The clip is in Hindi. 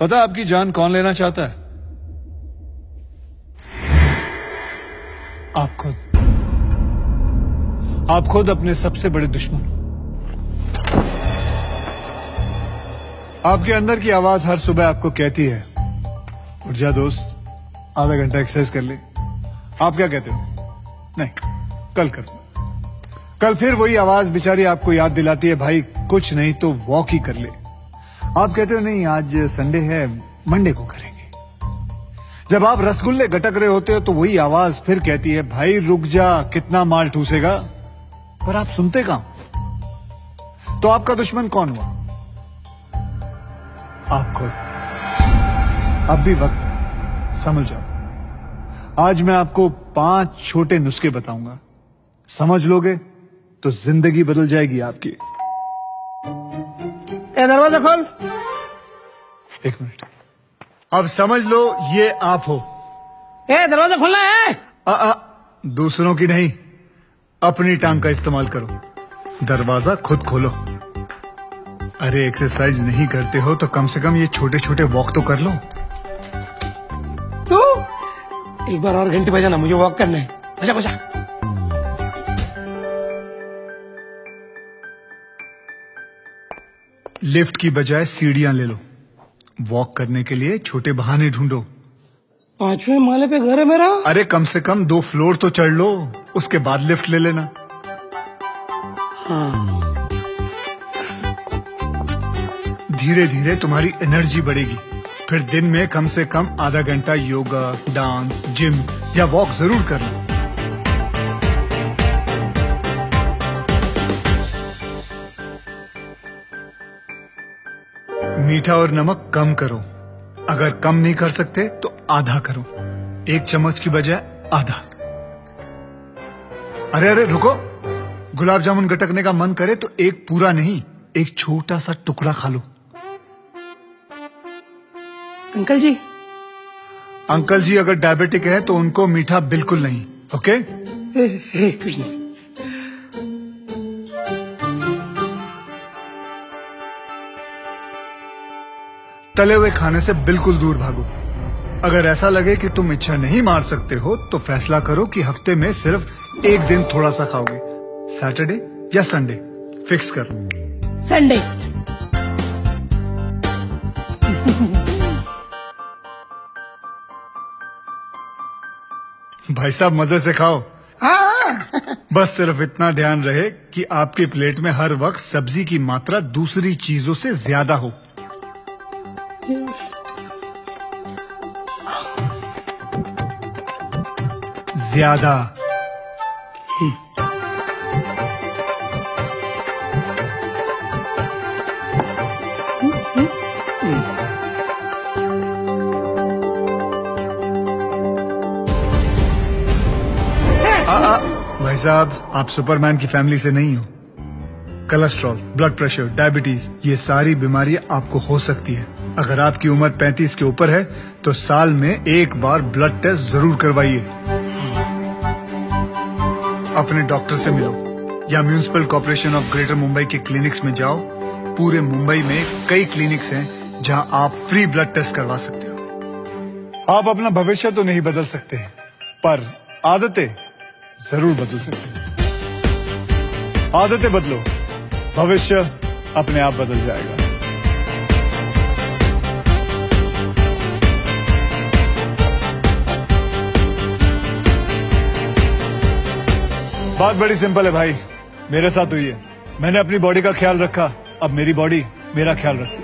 पता आपकी जान कौन लेना चाहता है? आप खुद। आप खुद अपने सबसे बड़े दुश्मन। आपके अंदर की आवाज़ हर सुबह आपको कहती है उठ जा दोस्त, आधा घंटा एक्सरसाइज कर ले। आप क्या कहते हो? नहीं, कल कर कल फिर वही आवाज़ बेचारी आपको याद दिलाती है, भाई, कुछ नहीं तो वॉक ही कर ले। आप कहते हो, नहीं, आज संडे है मंडे को करेंगे. जब आप रसगुल्ले गटक रहे होते हो तो वही आवाज़ फिर कहती है, भाई, रुक जा, कितना माल ठूसेगा? पर आप सुनते कहाँ तो आपका दुश्मन कौन हुआ? आप खुद। अब भी वक्त है। समझ जाओ। आज मैं आपको पाँच छोटे नुस्खे बताऊँगा। समझ लोगे? तो ज़िंदगी बदल जाएगी आपकी। ए दरवाज़ा खोल। एक मिनट। अब समझ लो ये आप हो। ए दरवाज़ा खोलना है। आ, आ, दूसरों की नहीं अपनी टांग का इस्तेमाल करो। दरवाज़ा खुद खोलो। अरे एक्सरसाइज नहीं करते हो तो कम से कम ये छोटे छोटे वॉक तो कर लो। तू? एक बार और घंटे बजाना मुझे वॉक करना है। बजा बजा। लिफ्ट की बजाय सीढ़ियाँ ले लो। वॉक करने के लिए छोटे बहाने ढूंढो। पाँचवें माले पे घर है मेरा? अरे कम से कम दो फ्लोर तो चढ़ लो उसके बाद लिफ्ट ले लेना। हाँ। धीरे धीरे तुम्हारी एनर्जी बढ़ेगी। फिर दिन में कम से कम आधा घंटा योगा डांस जिम या वॉक ज़रूर करना। मीठा और नमक कम करो। अगर कम नहीं कर सकते तो आधा करो। एक चम्मच की बजाय आधा। अरे अरे रुको। गुलाब जामुन गटकने का मन करे तो एक पूरा नहीं एक छोटा सा टुकड़ा खा लो। अंकल जी। अंकल जी अगर डायबिटिक है तो उनको मीठा बिल्कुल नहीं ओके? ए, ए, तले हुए खाने से बिल्कुल दूर भागो। अगर ऐसा लगे कि तुम इच्छा नहीं मार सकते हो तो फैसला करो कि हफ़्ते में सिर्फ़ एक दिन थोड़ा सा खाओगे। सैटरडे या संडे फिक्स करो। संडे भाई साहब मज़े से खाओ। बस सिर्फ़ इतना ध्यान रहे कि आपकी प्लेट में हर वक्त सब्ज़ी की मात्रा दूसरी चीज़ों से ज़्यादा हो। ज़्यादा। भाई साहब आप सुपरमैन की फैमिली से नहीं हो। कोलेस्ट्रॉल ब्लड प्रेशर डायबिटीज़ ये सारी बीमारियाँ आपको हो सकती है। अगर आपकी उम्र 35 के ऊपर है तो साल में एक बार ब्लड टेस्ट ज़रूर करवाइए। अपने डॉक्टर से मिलो, या municipal corporation of greater Mumbai के क्लिनिक्स में जाओ। पूरे मुंबई में कई क्लिनिक्स हैं जहाँ आप फ्री ब्लड टेस्ट करवा सकते हो। आप अपना भविष्य तो नहीं बदल सकते, पर आदतें ज़रूर बदल सकते हैं। आदतें बदलो, भविष्य अपने आप बदल जाएगा। बात बड़ी सिंपल है भाई। मेरे साथ हुई है। मैंने अपनी बॉडी का ख्याल रखा। अब मेरी बॉडी मेरा ख्याल रखती